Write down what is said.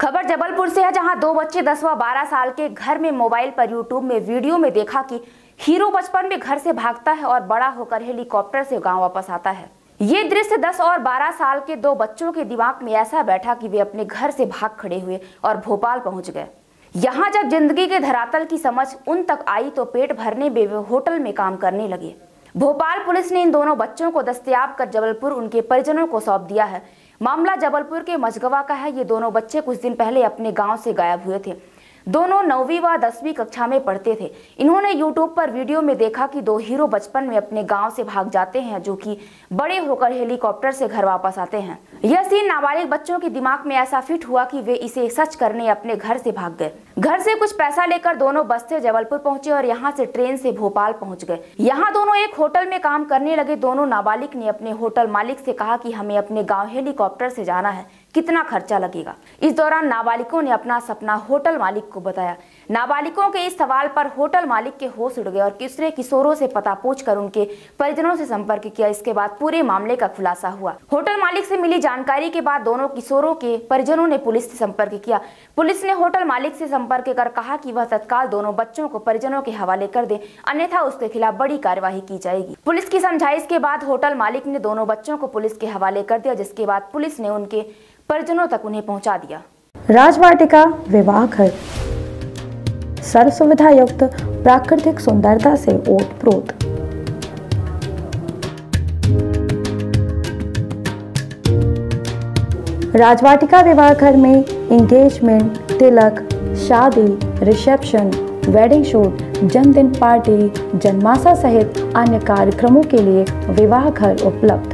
खबर जबलपुर से है, जहाँ दो बच्चे 10 व 12 साल के घर में मोबाइल पर यूट्यूब में वीडियो में देखा कि हीरो बचपन में घर से भागता है और बड़ा होकर हेलीकॉप्टर से गाँव वापस आता है। ये दृश्य 10 और 12 साल के दो बच्चों के दिमाग में ऐसा बैठा कि वे अपने घर से भाग खड़े हुए और भोपाल पहुँच गए। यहाँ जब ज़िंदगी के धरातल की समझ उन तक आई तो पेट भरने में वे होटल में काम करने लगे। भोपाल पुलिस ने इन दोनों बच्चों को दस्तयाब कर जबलपुर उनके परिजनों को सौंप दिया है। मामला जबलपुर के मझगवा का है। ये दोनों बच्चे कुछ दिन पहले अपने गाँव से गायब हुए थे। दोनों नौवीं व दसवीं कक्षा में पढ़ते थे। इन्होंने यूट्यूब पर वीडियो में देखा कि दो हीरो बचपन में अपने गाँव से भाग जाते हैं, जो कि बड़े होकर हेलीकॉप्टर से घर वापस आते हैं। यह सीन नाबालिग बच्चों के दिमाग में ऐसा फिट हुआ कि वे इसे सच करने अपने घर से भाग गए। घर से कुछ पैसा लेकर दोनों बस से जबलपुर पहुँचे और यहाँ से ट्रेन से भोपाल पहुँच गए। यहाँ दोनों एक होटल में काम करने लगे। दोनों नाबालिग ने अपने होटल मालिक से कहा कि हमें अपने गाँव हेलीकॉप्टर से जाना है। कितना खर्चा लगेगा? इस दौरान नाबालिगों ने अपना सपना होटल मालिक को बताया। नाबालिगों के इस सवाल पर होटल मालिक के होश उड़ गए और किसरे किशोरों से पता पूछकर उनके परिजनों से संपर्क किया। इसके बाद पूरे मामले का खुलासा हुआ। होटल मालिक से मिली जानकारी के बाद दोनों किशोरों के परिजनों ने पुलिस से संपर्क किया। पुलिस ने होटल मालिक से संपर्क कर कहा कि वह तत्काल दोनों बच्चों को परिजनों के हवाले कर दे, अन्यथा उसके खिलाफ बड़ी कार्यवाही की जाएगी। पुलिस की समझाइश के बाद होटल मालिक ने दोनों बच्चों को पुलिस के हवाले कर दिया, जिसके बाद पुलिस ने उनके परिजनों तक उन्हें पहुँचा दिया। राजवाटिका विवाह घर। सर्व सुविधा युक्त प्राकृतिक सुंदरता से ओत प्रोत राजवाटिका विवाह घर में इंगेजमेंट तिलक, शादी रिसेप्शन वेडिंग शूट जन्मदिन पार्टी जन्माशा सहित अन्य कार्यक्रमों के लिए विवाह घर उपलब्ध।